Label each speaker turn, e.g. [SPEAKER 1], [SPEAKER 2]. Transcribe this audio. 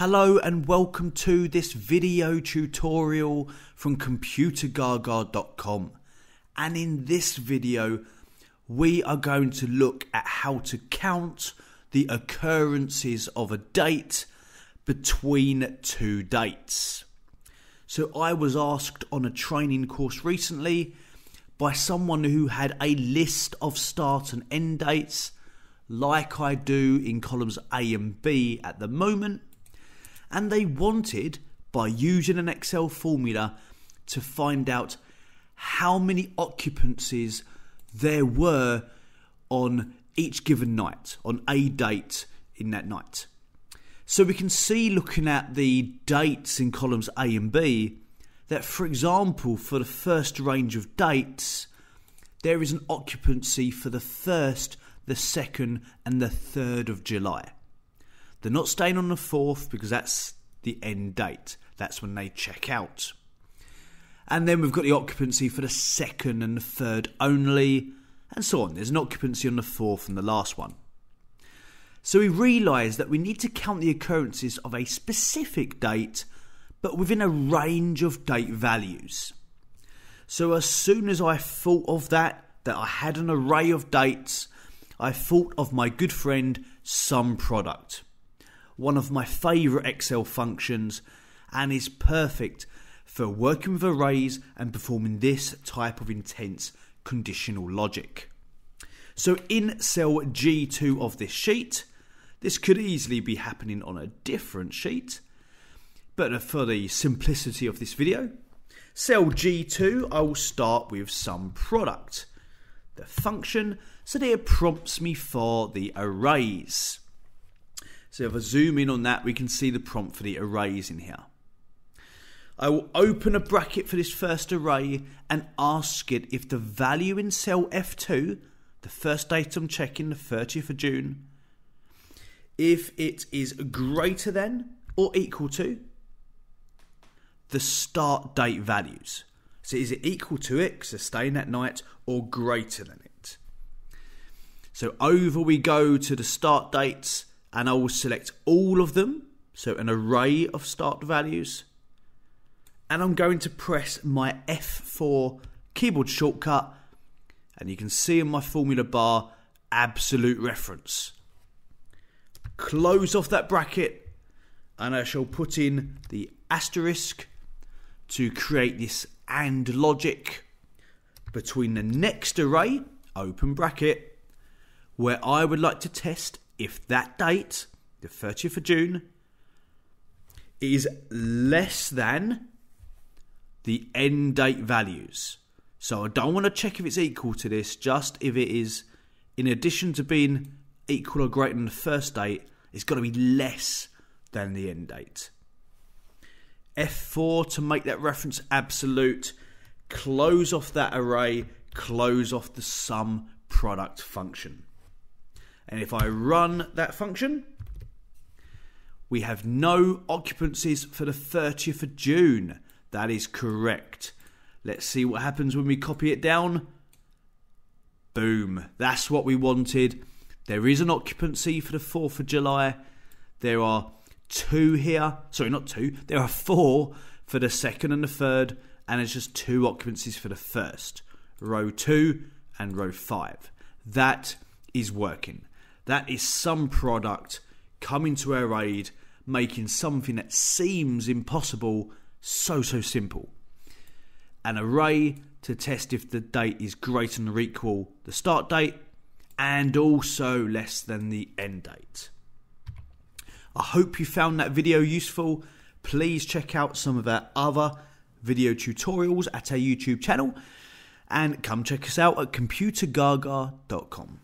[SPEAKER 1] Hello and welcome to this video tutorial from computergaga.com. And in this video, we are going to look at how to count the occurrences of a date between two dates. So I was asked on a training course recently by someone who had a list of start and end dates like I do in columns A and B at the moment and they wanted, by using an Excel formula, to find out how many occupancies there were on each given night, on a date in that night. So we can see, looking at the dates in columns A and B, that for example, for the first range of dates, there is an occupancy for the first, the second, and the third of July. They're not staying on the 4th because that's the end date. That's when they check out. And then we've got the occupancy for the second and the third only, and so on. There's an occupancy on the fourth and the last one. So we realise that we need to count the occurrences of a specific date, but within a range of date values. So as soon as I thought of that, that I had an array of dates, I thought of my good friend Sum Product one of my favourite Excel functions and is perfect for working with arrays and performing this type of intense conditional logic. So in cell G2 of this sheet, this could easily be happening on a different sheet, but for the simplicity of this video, cell G2 I will start with Sum Product. The function so it prompts me for the arrays. So if I zoom in on that, we can see the prompt for the arrays in here. I will open a bracket for this first array and ask it if the value in cell F2, the first date I'm checking, the 30th of June, if it is greater than or equal to the start date values. So is it equal to it, because staying that night, or greater than it? So over we go to the start dates and I will select all of them, so an array of start values, and I'm going to press my F4 keyboard shortcut, and you can see in my formula bar absolute reference. Close off that bracket, and I shall put in the asterisk to create this AND logic between the next array, open bracket, where I would like to test if that date, the 30th of June, is less than the end date values. So I don't want to check if it's equal to this, just if it is, in addition to being equal or greater than the first date, it's got to be less than the end date. F4 to make that reference absolute, close off that array, close off the sum product function. And if I run that function, we have no occupancies for the 30th of June. That is correct. Let's see what happens when we copy it down. Boom. That's what we wanted. There is an occupancy for the 4th of July. There are two here. Sorry, not two. There are four for the second and the third. And it's just two occupancies for the first. Row 2 and row 5. That is working. That is Sum Product coming to our aid, making something that seems impossible so, so simple. An array to test if the date is greater than or equal the start date and also less than the end date. I hope you found that video useful. Please check out some of our other video tutorials at our YouTube channel and come check us out at computergaga.com.